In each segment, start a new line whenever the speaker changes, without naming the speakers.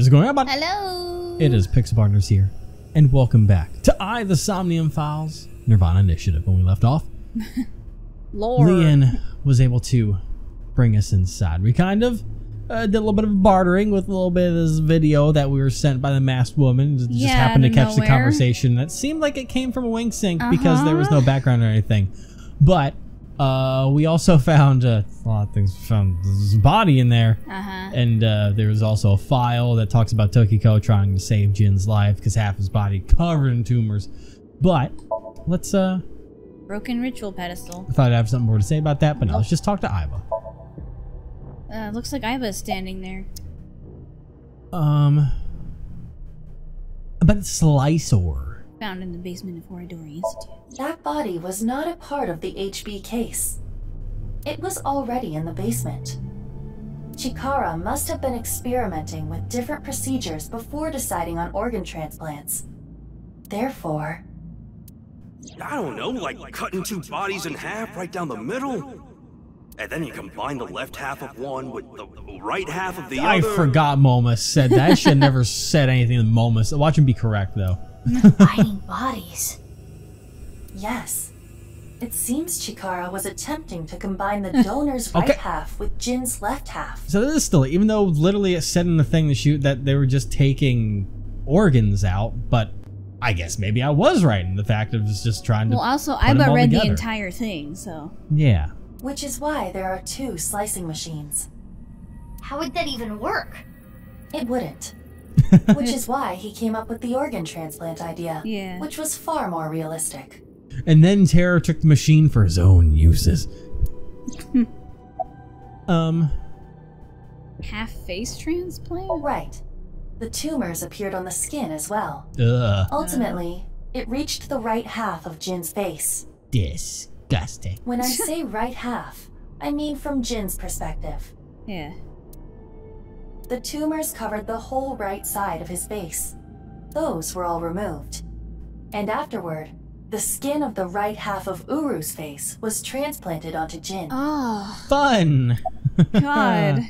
What is going on?
Hello.
It is Pixel Partners here, and welcome back to AI, the Somnium Files, Nirvana Initiative. When we left off,
Lord.
Lien was able to bring us inside. We kind of uh, did a little bit of bartering with a little bit of this video that we were sent by the masked woman. Just
Yeah,
happened to catch the conversation. That seemed like it came from a wink psync because there was no
Uh-huh.
background or anything. But uh, we also found uh, a lot of things. We found this body in there.
Uh huh.
And uh, there was also a file that talks about Tokiko trying to save Jin's life because half his body covered in tumors. But let's uh
Broken ritual pedestal.
I thought I'd have something more to say about that, but no, let's just talk to Aiba.
Uh, looks like Aiba is standing there.
Um about Slicer.
Found in the basement of Oridori Institute.
That body was not a part of the HB case. It was already in the basement. Chikara must have been experimenting with different procedures before deciding on organ transplants. Therefore,
I don't know, like cutting two bodies in half right down the middle? And then you combine the left half of one with the right half of the
I
other.
I forgot Momus said that. I should never said anything to Momus. Watch him be correct though.
Combining bodies. Yes. It seems Chikara was attempting to combine the hmm. donor's right half with Jin's left half.
So this is still even though literally it said in the thing to shoot that they were just taking organs out, but I guess maybe I was right in the fact of just trying to
Well, also,
put 'em
Iva
all
read the entire thing, so.
Yeah.
Which is why there are two slicing machines.
How would that even work?
It wouldn't. Which is why he came up with the organ transplant idea.
Yeah.
Which was far more realistic.
And then Terror took the machine for his own uses. um,
Half face transplant?
Right. The tumors appeared on the skin as well.
ugh,
Ultimately, it reached the right half of Jin's face.
disgusting.
When I say right half, I mean from Jin's perspective.
Yeah.
The tumors covered the whole right side of his face. Those were all removed. And afterward, the skin of the right half of Uru's face was transplanted onto Jin.
Oh,
Fun.
God.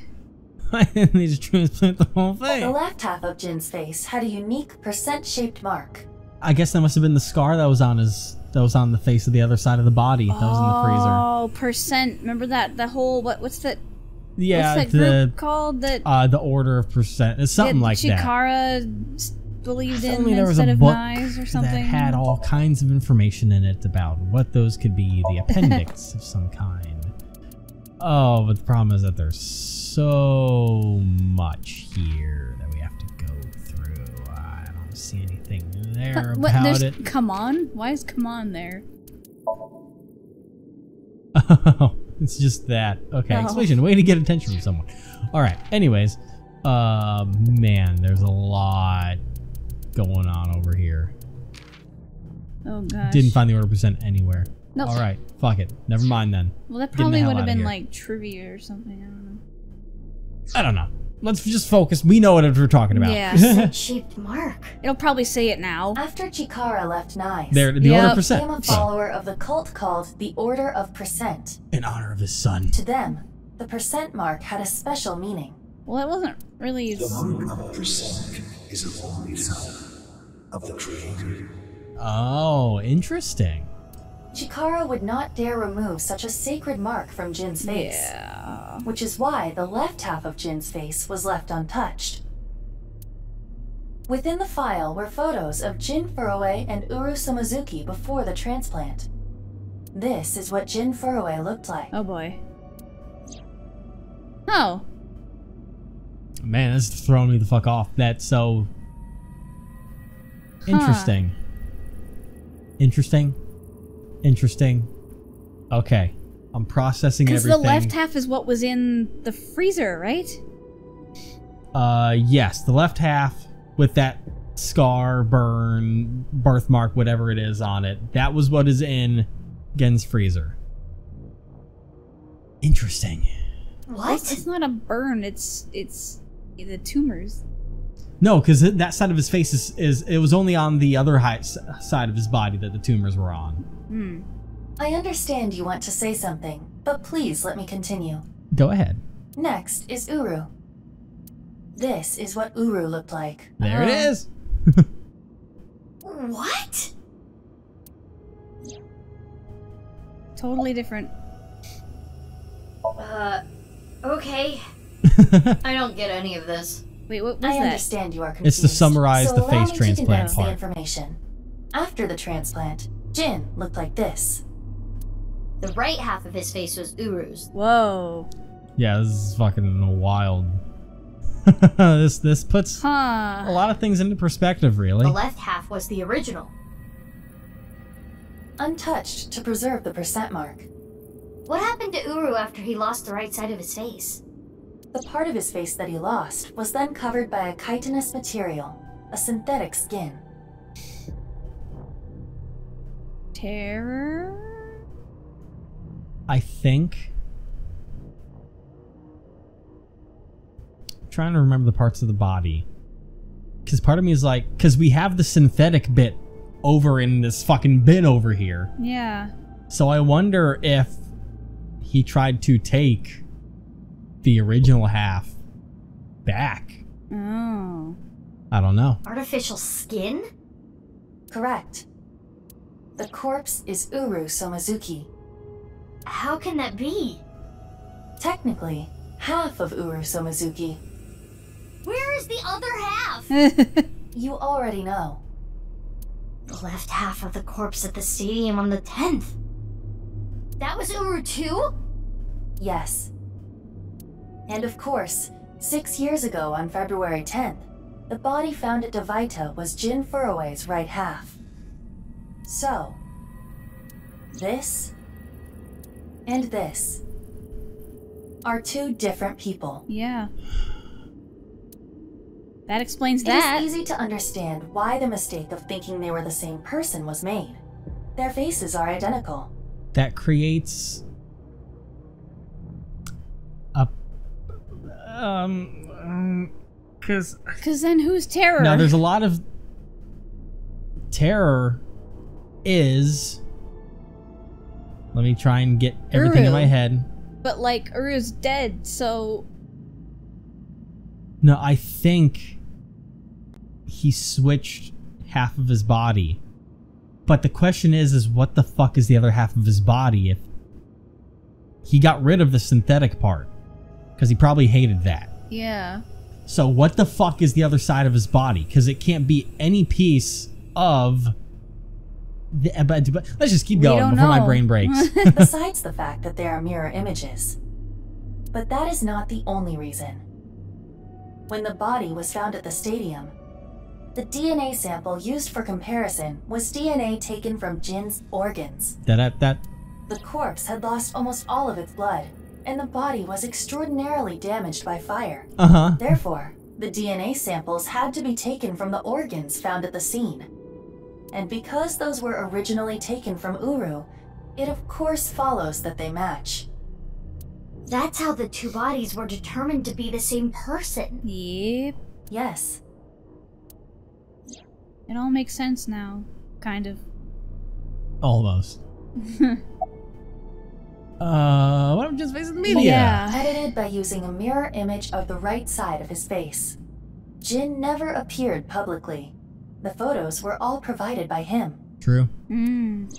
I need to transplant the whole
The
thing.
left half of Jin's face had a unique percent-shaped mark.
I guess that must have been the scar that was on his that was on the face of the other side of the body that was in the freezer.
Oh, percent. Remember that? The whole, what? what's that?
Yeah,
what's that
the
group called? That
uh the order of percent. It's something like that.
Chikara believed in
there was a
of
book
knives or something.
that had all kinds of information in it about what those could be, the appendix of some kind. Oh, but the problem is that there's so much here that we have to go through. I don't see anything there
What,
about
there's,
it.
Come on? Why is come on there?
It's just that. Okay,
Oh.
explanation. Way to get attention from someone. All right. Anyways, uh, man, there's a lot going on over here.
Oh gosh.
Didn't find the order percent anywhere.
Nope.
All right, fuck it. Never mind then.
Well, that
the
probably would have been like trivia or something. I don't know.
I don't know. Let's just focus. We know what we're talking about.
Yeah.
Shaped mark.
It'll probably say it now.
After Chikara left Nice,
there, the
Yep.
order
he became a follower of the cult called the Order of Percent.
in honor of his son.
To them, the percent mark had a special meaning.
Well, it wasn't really.
The mark of percent is a holy sign of the Creator.
Oh, interesting.
Chikara would not dare remove such a sacred mark from Jin's face.
Yeah.
Which is why the left half of Jin's face was left untouched. Within the file were photos of Jin Furue and Uru Somazuki before the transplant. This is what Jin Furue looked like.
Oh boy. Oh.
Man, this is throwing me the fuck off. That's so interesting. Interesting. Interesting. Okay. I'm processing
Because the left half is what was in the freezer, right?
Uh, yes, the left half with that scar, burn, birthmark, whatever it is on it. That was what is in Gen's freezer. Interesting.
It's, it's not a burn. It's it's the tumors.
No, because that side of his face is, is it was only on the other high, side of his body that the tumors were on.
Hmm.
I understand you want to say something, but please let me continue.
Go ahead.
Next is Uru. This is what Uru looked like.
There it
Oh.
is.
What?
Totally different.
Uh, okay. I don't get any of this.
Wait, what was
I
that?
understand you are confused.
It's to summarize
so
the
allow
face
me to
transplant
condense
part.
the information. After the transplant, Jin looked like this.
The right half of his face was Uru's.
Whoa.
yeah, this is fucking wild. this this puts a lot of things into perspective, really.
The left half was the original.
Untouched to preserve the percent mark.
What happened to Uru after he lost the right side of his face?
The part of his face that he lost was then covered by a chitinous material, a synthetic skin.
Terror?
I think. I'm trying to remember the parts of the body. Because part of me is like, because we have the synthetic bit over in this fucking bin over here.
Yeah.
So I wonder if he tried to take the original half back.
Oh.
I don't know.
Artificial skin?
Correct. The corpse is Uru Somazuki.
How can that be?
Technically, half of Uru Somazuki.
Where is the other half?
You already know.
The left half of the corpse at the stadium on the 10th. That was Uru too?
Yes. And of course, six years ago on February 10th, the body found at Devaita was Jin Furue's right half. So, this and this are two different people.
yeah. That explains
It
that.
is easy to understand why the mistake of thinking they were the same person was made. Their faces are identical.
That creates a um because
Because then who's terror?
now there's a lot of terror is let me try and get everything in my head
but like Uru's dead, so
no i think he switched half of his body but the question is is what the fuck is the other half of his body if he got rid of the synthetic part because he probably hated that
yeah.
So what the fuck is the other side of his body? Because it can't be any piece of. The, but, but let's just keep going
don't
before my brain breaks.
besides the fact that they are mirror images. But that is not the only reason. When the body was found at the stadium, the DNA sample used for comparison was DNA taken from Jin's organs.
that that that
The corpse had lost almost all of its blood, and the body was extraordinarily damaged by fire.
uh huh.
Therefore, the DNA samples had to be taken from the organs found at the scene. And because those were originally taken from Uru, it of course follows that they match.
That's how the two bodies were determined to be the same person.
Yep.
Yes,
It all makes sense now. Kind of.
Almost. uh, what I'm just facing the media.
Yeah.
edited by using a mirror image of the right side of his face. Jin never appeared publicly. The photos were all provided by him.
True.
Mm.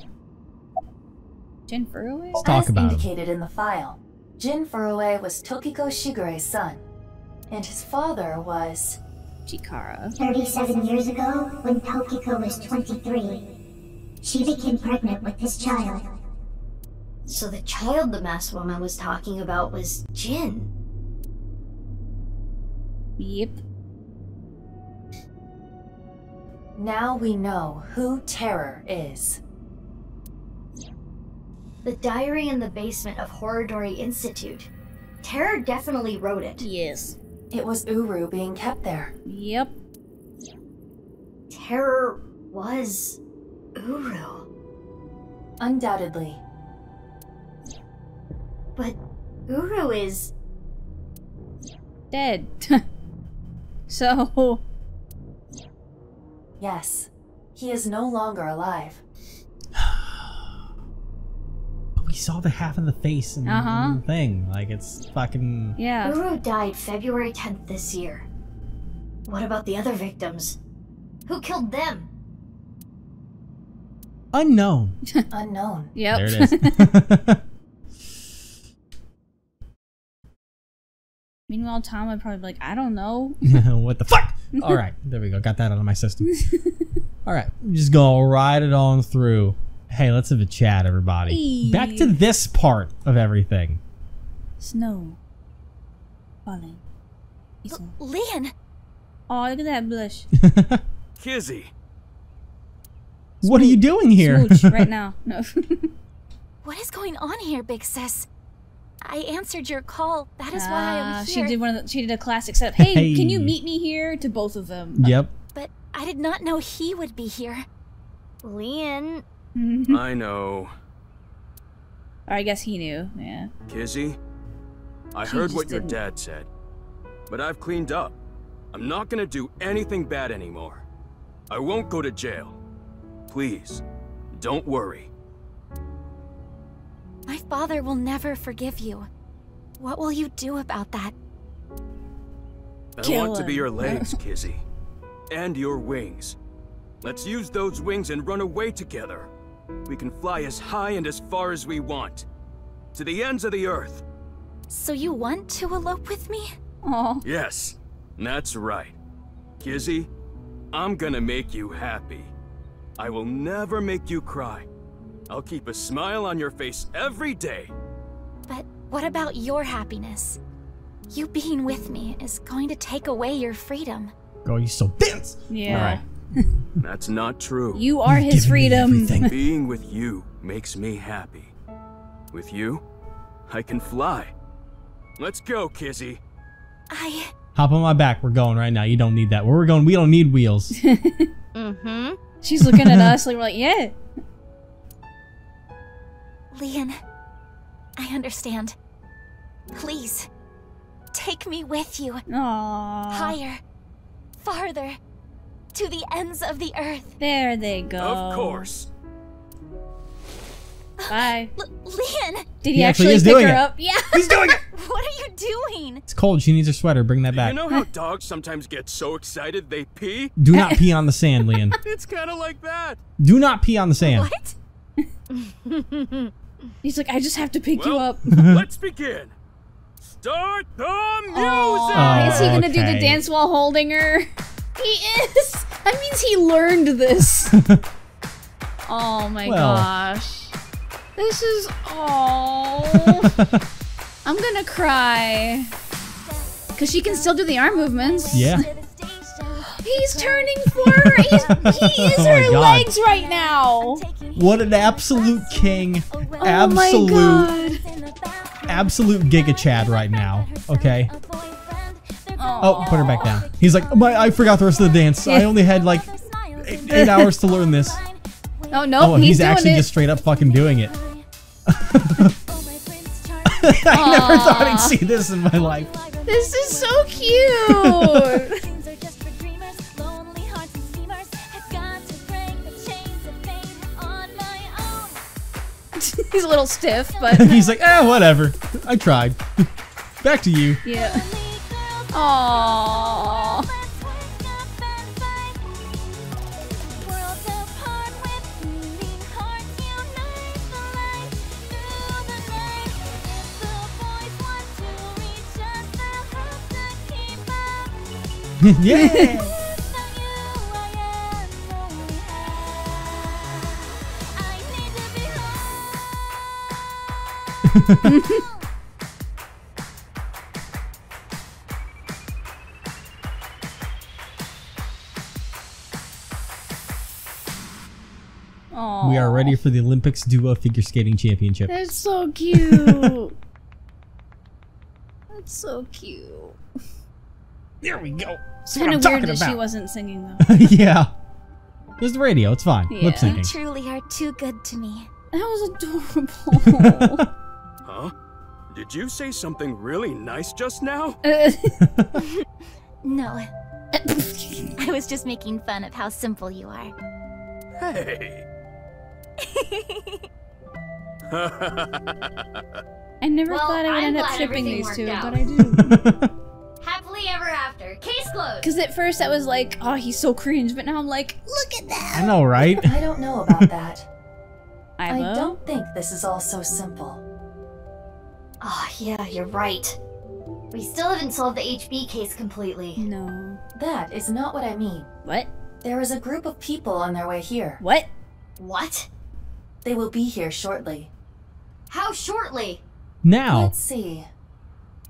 Jin Furue?
Let's talk
As
about him.
indicated in the file, Jin Furue was Tokiko Shigure's son, and his father was
Chikara.
37 years ago, when Tokiko was 23, she became pregnant with this child.
So the child the masked woman was talking about was Jin.
Yep.
Now we know who Terror is.
The diary in the basement of Oridori Institute. Terror definitely wrote it.
Yes.
It was Uru being kept there.
Yep.
Terror was Uru.
Undoubtedly.
But Uru is.
Dead. so.
Yes. He is no longer alive.
But we saw the half of the face and
Uh-huh.
the thing. Like it's fucking.
Yeah.
Uru died February 10th this year. What about the other victims? Who killed them?
Unknown.
Unknown.
Yep.
There it is.
Meanwhile, Tom would probably be like, I don't know.
what the fuck? All right, there we go. Got that out of my system. All right, just go right it on through. Hey, let's have a chat, everybody. Back to this part of everything.
Snow. Falling. Isn't-
Lien!
Oh, look at that blush.
Kizzy,
what are you doing here?
Smooch right now. No.
What is going on here, big sis? I answered your call. That is why
Ah,
I'm
she did one of the, she did a classic setup. Hey, can you meet me here? To both of them.
yep.
But I did not know he would be here. Lien,
I know.
Or I guess he knew. Yeah.
Kizzy, I
She
heard what your
didn't.
dad said, but I've cleaned up. I'm not gonna do anything bad anymore. I won't go to jail. Please, don't worry.
My father will never forgive you. What will you do about that?
I
Kill
want to be your legs, Kizzy. And your wings. Let's use those wings and run away together. We can fly as high and as far as we want. To the ends of the earth.
So you want to elope with me?
Oh.
Yes, that's right. Kizzy, I'm gonna make you happy. I will never make you cry. I'll keep a smile on your face every day.
But what about your happiness? You being with me is going to take away your freedom.
Go, you so dense.
Yeah.
All right.
That's not true.
You are
You've
his
given me
freedom.
everything.
Being with you makes me happy. With you, I can fly. Let's go, Kizzy.
I.
Hop on my back. We're going right now. You don't need that. Where we're going, we don't need wheels.
Mm-hmm.
She's looking at us like we're like, yeah.
Lien, I understand. Please, take me with you.
Aww.
Higher, farther, to the ends of the earth.
There they go.
Of course.
Bye.
L- Lien,
Did he,
He actually
actually, pick her
it.
up? Yeah.
He's doing it.
what are you doing?
It's cold. She needs her sweater. Bring that back.
You know how dogs sometimes get so excited they pee?
Do not pee on the sand, Lien.
It's kind of like that.
Do not pee on the sand.
What?
He's like, I just have to pick you up.
let's begin. Start the music.
Aw, is he gonna do the dance while holding her? He is. That means he learned this. oh my
Well.
gosh. This is oh. I'm gonna cry. Cause she can still do the arm movements.
Yeah.
He's turning for her. He's, he oh is
Oh
her
God.
legs right now.
What an absolute king.
Oh
Absolute, absolute Giga Chad right now. Okay. Oh,
oh
put her back down. He's like, my, I forgot the rest of the dance. I only had like eight, eight hours to learn this.
Oh no,
Oh,
he's,
he's,
doing
actually
it.
just straight up fucking doing it. I never thought I'd see this in my life.
This is so cute. he's a little stiff, but
He's like, eh, whatever. I tried. Back to you.
yeah. Aww.
yeah. We are ready for the Olympics Duo Figure Skating Championship.
That's so cute. That's so cute.
There we go.
It's kind of weird
talking
that she wasn't singing though.
yeah. There's the radio. It's fine.
Yeah.
Lip
You truly are too good to me.
That was adorable.
Huh? Did you say something really nice just now?
Uh,
No. I was just making fun of how simple you are.
Hey.
I never
Well,
thought I would
I'm
end up shipping these two,
out.
but I do.
Happily Happily ever after. Case closed.
Because at first I was like, oh, he's so cringe, but now I'm like, look at that.
I know, right?
I don't know about that. I
Ivo.
don't think this is all so simple.
Oh, yeah, you're right. We still haven't solved the HB case completely.
No.
That is not what I mean.
What?
There is a group of people on their way here.
What?
What?
They will be here shortly.
How shortly?
Now,
Let's see.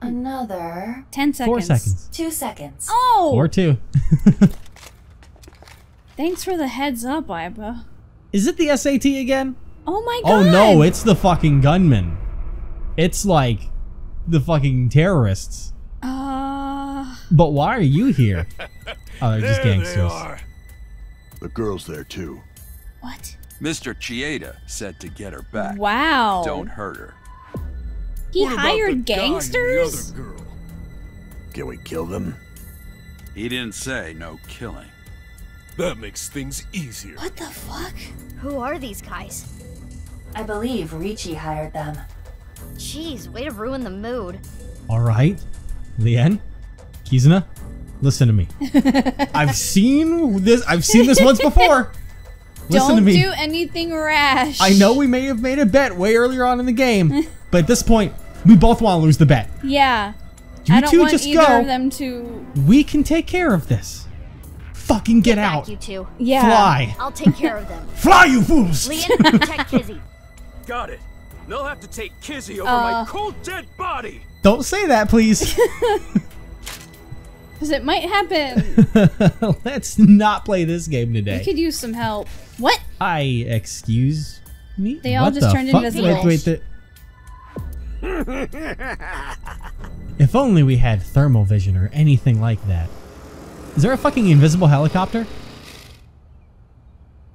Another
Ten seconds.
four seconds
two seconds.
Oh!
or two.
Thanks for the heads up, Aiba.
Is it the SAT again?
Oh my god!
Oh no, it's the fucking gunmen. It's like the fucking terrorists.
Uh.
But why are you here? Oh, they're just
There
gangsters.
they are.
The girl's there too.
What?
Mr. Chieda said to get her back.
Wow.
Don't hurt her.
He
What about the
hired gangsters?
The other girl?
Can we kill them?
He didn't say no killing.
That makes things easier.
What the fuck?
Who are these guys?
I believe Ricci hired them.
Jeez, way to ruin the mood.
All right, Lien, Kizuna, listen to me. I've seen this. I've seen this once before. Listen
Don't
to me.
do anything rash.
I know we may have made a bet way earlier on in the game, but at this point, we both want to lose the bet.
Yeah.
You
I don't
two
want
just go.
of them to.
We can take care of this. Fucking get,
Back,
out.
you two.
Yeah.
Fly.
I'll take care of them.
Fly, you fools!
Lien, protect Kizzy.
Got it. They'll have to take Kizzy over
Uh.
my cold dead body.
Don't say that, please.
Because it might happen.
Let's not play this game
we
today.
could use some help. What?
I excuse me.
They all
What
just
the
turned
fuck?
invisible.
Wait, wait, the- if only we had thermal vision or anything like that. Is there a fucking invisible helicopter?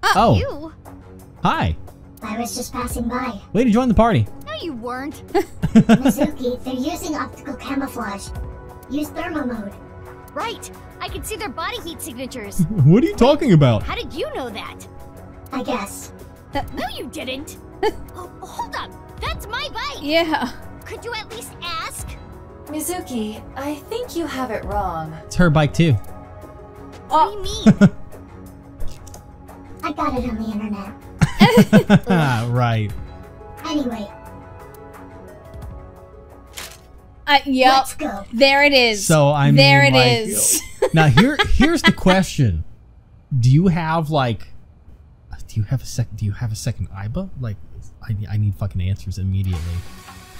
oh,
You?
hi.
I was just passing by.
Way to join the party.
No, you weren't.
Mizuki, they're using optical camouflage. Use thermal mode.
right. I can see their body heat signatures.
What are you talking about?
How did you know that?
I guess.
Uh, no, you didn't. oh, hold up. That's my bike.
Yeah.
Could you at least ask?
Mizuki, I think you have it wrong.
It's her bike too.
What do you oh. mean?
I got it on the internet.
right.
Anyway,
Uh, yep.
let's go.
There it is.
So I mean,
there it
like,
is.
now here, here's the question: Do you have like, do you have a second? Do you have a second Aiba? Like, I, I need fucking answers immediately.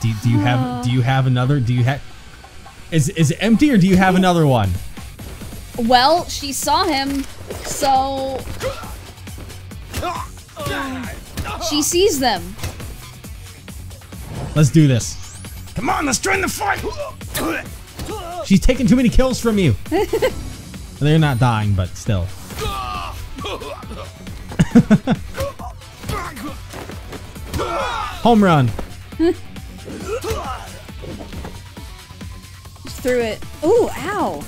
Do, do you have? Do you have another? Do you have? Is is it empty or do you have another one?
well, she saw him, so she sees them.
Let's do this. Come on, let's join the fight. She's taking too many kills from you. They're not dying, but still. Home run.
Just threw it. Ooh, ow.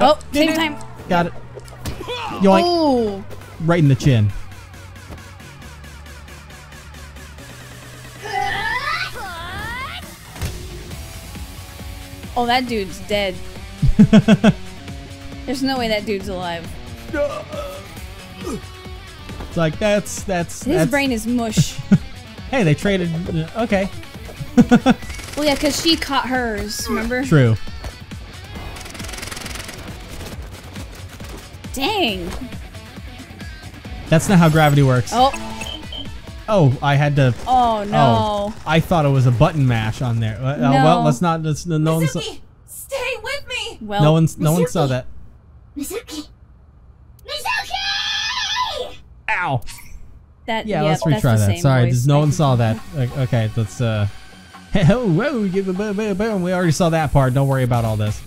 Oh, same time.
Got it. Yoink.
Oh,
Right in the chin.
oh, that dude's dead. There's no way that dude's alive.
It's like that's that's
His
that's,
brain is mush.
Hey, they traded. uh, Okay,
well, yeah, because she caught hers. Remember?
true.
Dang.
That's not how gravity works.
Oh,
Oh, I had to.
oh no.
Oh, I thought it was a button mash on there. Uh, uh, well, let's not. Let's, no one. Saw,
stay with me!
Well,
no one. No one saw that.
Mizuki! Mizuki!
Ow.
that.
Yeah,
yep,
let's retry that. Sorry,
voice.
just no one saw that. Like, Okay, let's. uh Oh, whoa, give a boom, boom, boom. We already saw that part. Don't worry about all this.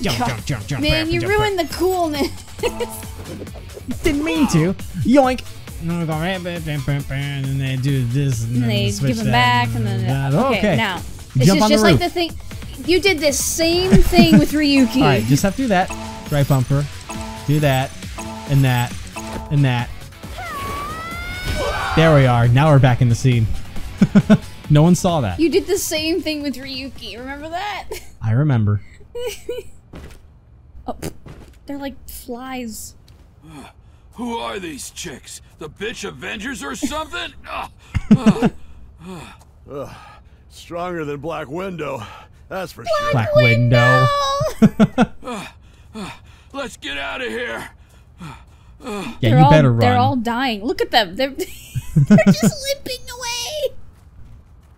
Jump,
God.
jump, jump, jump.
Man, you
jump,
ruined the coolness.
Didn't mean to. Yoink. And then we go, and then they do this, and,
And
then
they give them back, and then
that.
okay, now it's
jump
just,
on
just
the
like the thing. You did this same thing with Ryuki.
All right, just have to do that. Right bumper. Do that, and that, and that. There we are. Now we're back in the scene. No one saw that.
You did the same thing with Ryuki. Remember that?
I remember.
Oh, they're like flies.
Who are these chicks? The bitch Avengers or something? Ugh.
Ugh, stronger than Black Widow. That's for
Black
sure.
Black Window.
Let's get out of here.
Yeah,
they're
you
all,
better run.
They're all dying. Look at them. They're they're just limping away.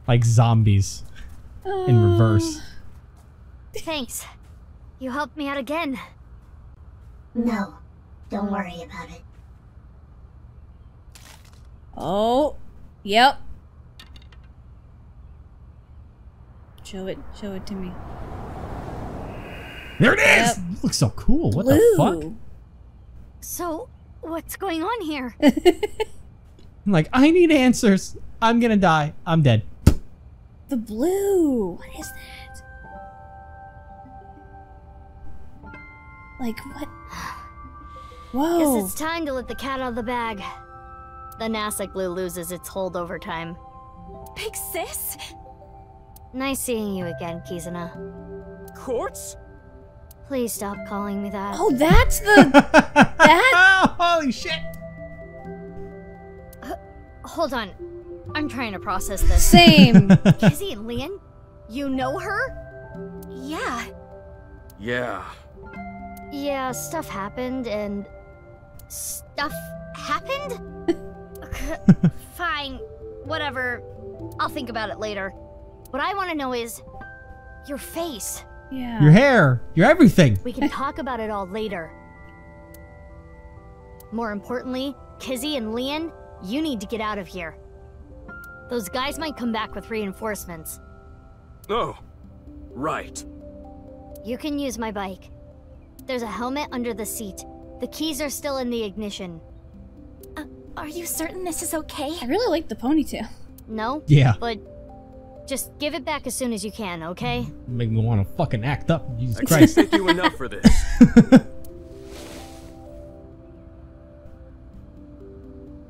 like zombies in uh, reverse.
Thanks. You helped me out again.
No, don't worry about it.
Oh, yep. Show it. Show it to me.
There it is.
Yep.
It looks so cool. What the fuck?
So, what's going on here?
I'm like, I need answers. I'm gonna die. I'm dead.
The blue. What is that? Like what? Whoa.
Guess it's time to let the cat out of the bag. The NASA glue loses its hold over time.
Big sis?
Nice seeing you again, Kizuna.
Quartz?
Please stop calling me that.
Oh, that's the that.
Holy shit!
Hold on. I'm trying to process this.
Same.
Kizzy and Lien? You know her?
Yeah.
Yeah.
Yeah, stuff happened and. Stuff happened? Fine. Whatever. I'll think about it later. What I want to know is. Your face.
Yeah.
Your hair. Your everything.
We can talk about it all later. More importantly, Kizzy and Lien, you need to get out of here. Those guys might come back with reinforcements.
Oh, right.
You can use my bike. There's a helmet under the seat. The keys are still in the ignition.
Uh, are you certain this is okay?
I really like the ponytail.
No?
Yeah.
But just give it back as soon as you can, okay?
Make me want to fucking act up. Jesus
I can't
Christ.
thank you enough for this.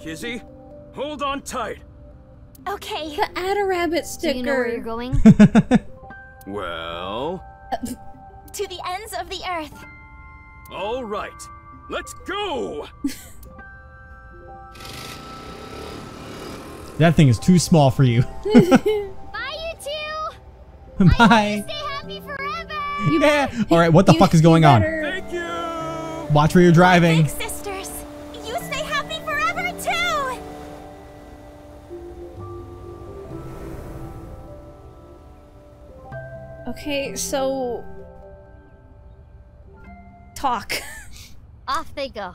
Kizzy, hold on tight.
Okay.
The Adarabbit sticker.
Do you know where you're going?
Well,
To the ends of the earth.
All right. Let's go.
that thing is too small for you.
Bye, you two!
Bye.
Stay happy forever!
Yeah. All right. What the
You-
fuck is going on?
Thank you.
Watch where you're driving.
Big sisters. You stay happy forever too.
Okay, so talk.
Off they go.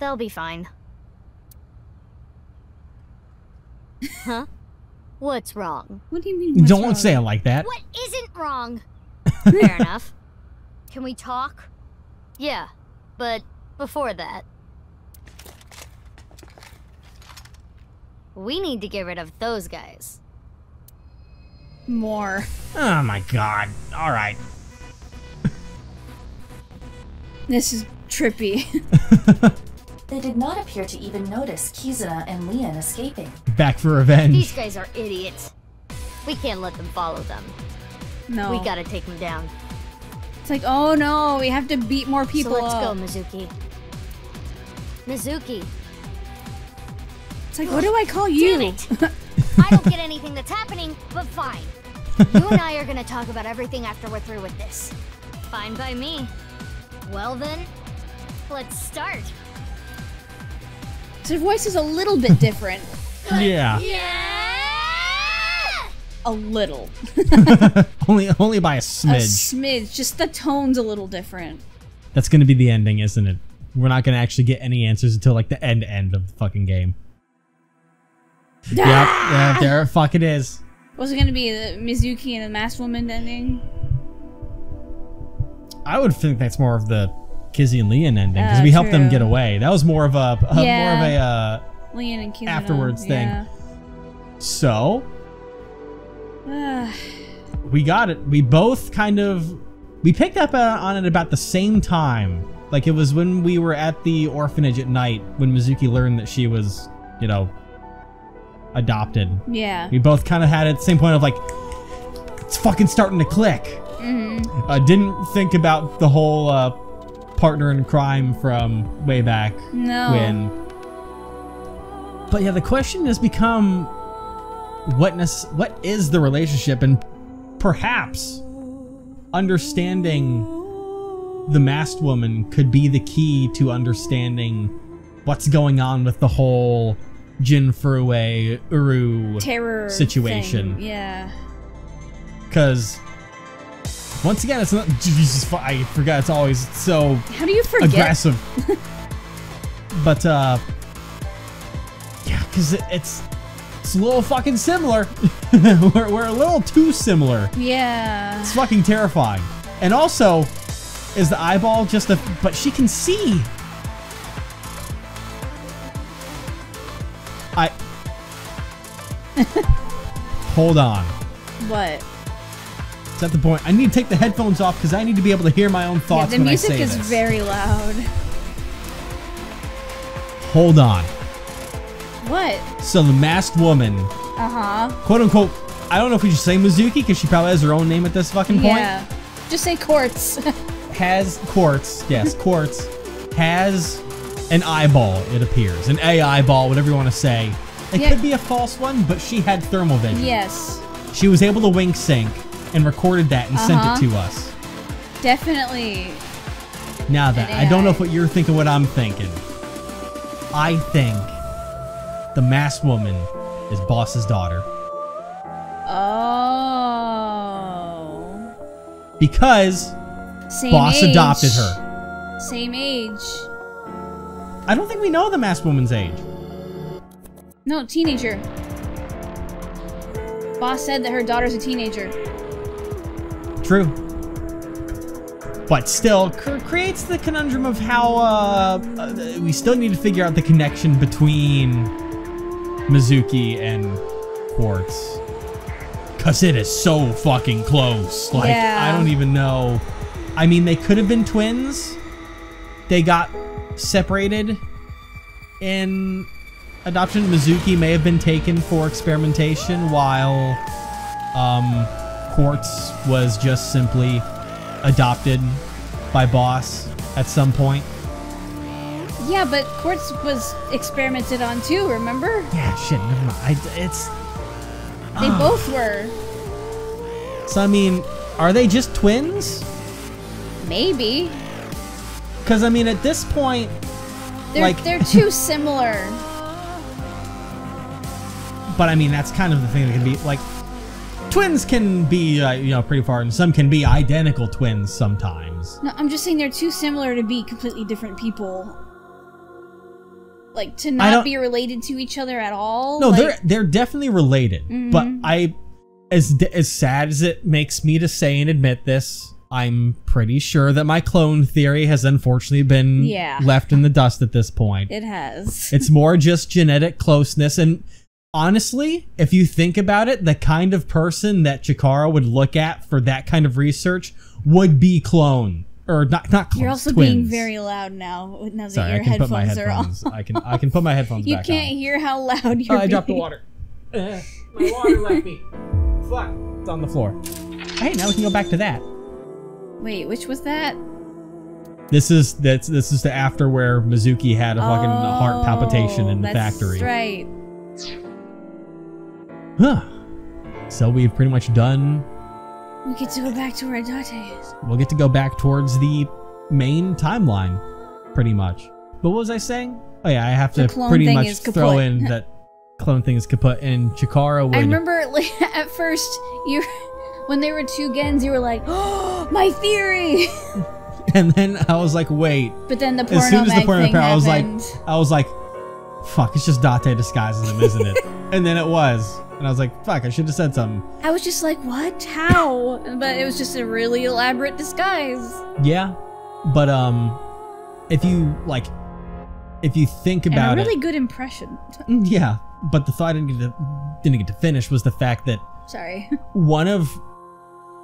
They'll be fine. Huh? What's wrong?
What do you mean? what's
Don't
wrong?
say it like that.
What isn't wrong? Fair enough. Can we talk? Yeah, but before that. We need to get rid of those guys.
More.
Oh my god. All right.
This is trippy.
They did not appear to even notice Kizuna and Lien escaping.
Back for revenge.
These guys are idiots. We can't let them follow them.
no.
We gotta take them down.
It's like, oh no, we have to beat more people
so let's
up.
go, Mizuki. Mizuki,
It's like, what do I call you?
damn it! I don't get anything that's happening, but fine. You and I are gonna talk about everything after we're through with this. Fine by me. Well then, let's start.
So her voice is a little bit different.
Yeah.
Yeah!
a little.
only only by a smidge.
A
smidge.
smidge. Just the tone's a little different.
That's gonna be the ending, isn't it? We're not gonna actually get any answers until like the end end of the fucking game. Yep, yeah, there it fucking is.
Was it gonna be the Mizuki and the Masked Woman ending?
I would think that's more of the Kizzy and Lien ending because
Uh,
we helped them get away. That was more of a, a more of a uh,
Lien and Kizuna.
Afterwards thing.
yeah.
so we got it. We both kind of we picked up uh, on it about the same time. Like it was when we were at the orphanage at night when Mizuki learned that she was, you know, adopted.
Yeah.
We both kind of had it at the same point of like, it's fucking starting to click.
Mm-hmm.
Uh, didn't think about the whole uh, partner in crime from way back
No.
when. But yeah, the question has become what nec- what is the relationship, and perhaps understanding the masked woman could be the key to understanding what's going on with the whole Jin Furue Uru
Terror
situation.
thing, Yeah.
Because once again, it's not. Jesus, I forgot. It's always so
How do you forget?
aggressive. but uh, yeah, because it, it's it's a little fucking similar. we're, we're a little too similar.
Yeah.
It's fucking terrifying. And also, is the eyeball just a? But she can see. I. Hold on.
What?
It's at the point. I need to take the headphones off because I need to be able to hear my own
Yeah,
thoughts
the
when
music
I say
is
this.
very loud.
Hold on.
What?
So the masked woman,
Uh huh.
quote unquote. I don't know if we should say Mizuki because she probably has her own name at this fucking point.
Yeah. Just say quartz.
Has quartz, yes, quartz has an eyeball. It appears an A eyeball, whatever you want to say. It
Yeah.
could be a false one, but she had thermal vision.
yes.
She was able to wink psync and recorded that and sent
Uh-huh.
it to us.
Definitely.
Now that I don't know if what you're thinking, what I'm thinking. I think the masked woman is Boss's daughter
Oh.
because
Same
Boss
age.
adopted her.
Same age.
I don't think we know the masked woman's age.
No, teenager. Boss said that her daughter's a teenager.
True. But still, cr- creates the conundrum of how uh, uh, we still need to figure out the connection between Mizuki and Quartz. Cause it is so fucking close. Like
Yeah.
I don't even know. I mean, they could have been twins. They got separated in adoption. Mizuki may have been taken for experimentation, while um, Quartz was just simply adopted by Boss at some point.
Yeah, but Quartz was experimented on too, remember?
Yeah, shit, never mind. I, it's
They
Ah.
both were.
so. I mean, are they just twins?
Maybe.
Because I mean, at this point,
They're
like,
they're too similar.
but I mean, that's kind of the thing that can be like. Twins can be, uh, you know, pretty far, and some can be identical twins sometimes.
No, I'm just saying they're too similar to be completely different people. Like to not be related to each other at all.
No,
like,
they're they're definitely related. But
Mhm.
I, as as sad as it makes me to say and admit this, I'm pretty sure that my clone theory has unfortunately been
Yeah.
left in the dust at this point.
it has.
It's more just genetic closeness. And honestly, if you think about it, the kind of person that Chikara would look at for that kind of research would be clone. Or not not clones,
You're also
twins.
being very loud now. Now that
Sorry,
your
I can put my
headphones are on.
I can I can put my headphones
You can't
on.
hear how loud
Oh,
you're.
I dropped the water. Uh, my water left me. Fuck. It's on the floor. Hey, now we can go back to that.
Wait, which was that?
This is that's this is the after where Mizuki had a fucking heart palpitation in the
Oh, that's
factory.
Right.
Huh. So we've pretty much done.
We get to go back to where Date is.
We'll get to go back towards the main timeline, pretty much. But what was I saying? Oh yeah, I have to pretty much throw in that clone thing is kaput, and Chikara would.
I remember like, at first you, when they were two gens, you were like, "Oh, my theory!"
and then I was like, wait.
But then the
as soon as the
porno thing
I was like. I was like, fuck, it's just Date disguising him, isn't it? and then it was, and I was like, fuck, I should have said something.
I was just like, "What? How?" But it was just a really elaborate disguise.
Yeah, but um, if you like, if you think
And
about
a really
it,
good impression.
Mm, yeah. But the thought I didn't get to, didn't get to finish was the fact that
Sorry.
one of,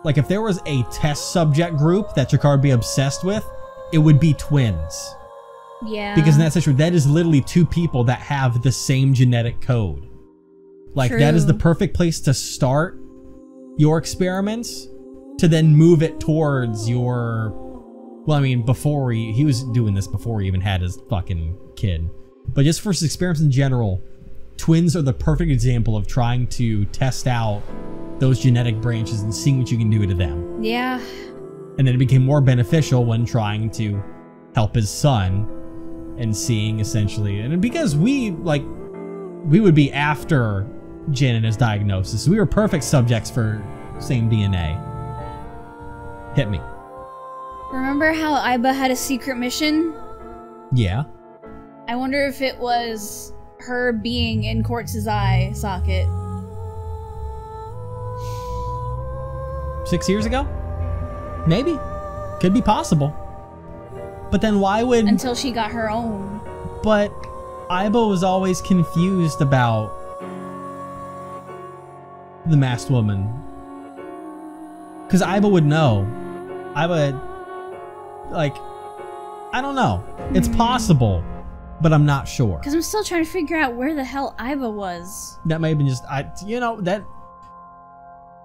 like, if there was a test subject group that Chikara would be obsessed with, it would be twins.
Yeah.
Because in that situation, that is literally two people that have the same genetic code. Like that is the perfect place to start your experiments to then move it towards your well, I mean, before he he was doing this before he even had his fucking kid. But just for his experiments in general, twins are the perfect example of trying to test out those genetic branches and seeing what you can do to them.
Yeah.
And then it became more beneficial when trying to help his son and seeing essentially and because we like we would be after His diagnosis. We were perfect subjects for same DNA. Hit me.
Remember how Aiba had a secret mission?
Yeah.
I wonder if it was her being in Quartz's eye socket.
Six years ago? Maybe. Could be possible. But then why would
Until she got her own.
But Aiba was always confused about the masked woman. Because Aiba would know. Aiba, like, I don't know. It's mm. possible, but I'm not sure.
Because I'm still trying to figure out where the hell Aiba was.
That may have been just, I, you know, that.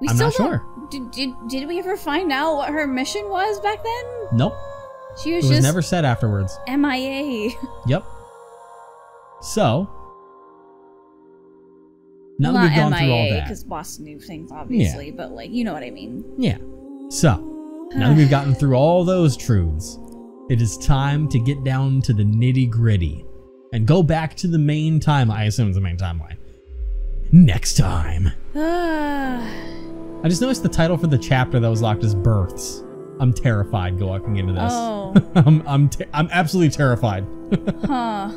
We
I'm
still
not
don't-
sure.
Did, did, did we ever find out what her mission was back then?
Nope.
She
It
was
was
just
never said afterwards.
MIA.
Yep. So. Now that we've
not
gone through all
MIA,
that.
because Boston knew things, obviously, but like, you know what I mean.
Yeah. So, now that we've gotten through all those truths, it is time to get down to the nitty gritty and go back to the main time. I assume it's the main timeline. Next time. I just noticed the title for the chapter that was locked as births. I'm terrified walking into this.
Oh.
I'm I'm te- I'm absolutely terrified.
huh.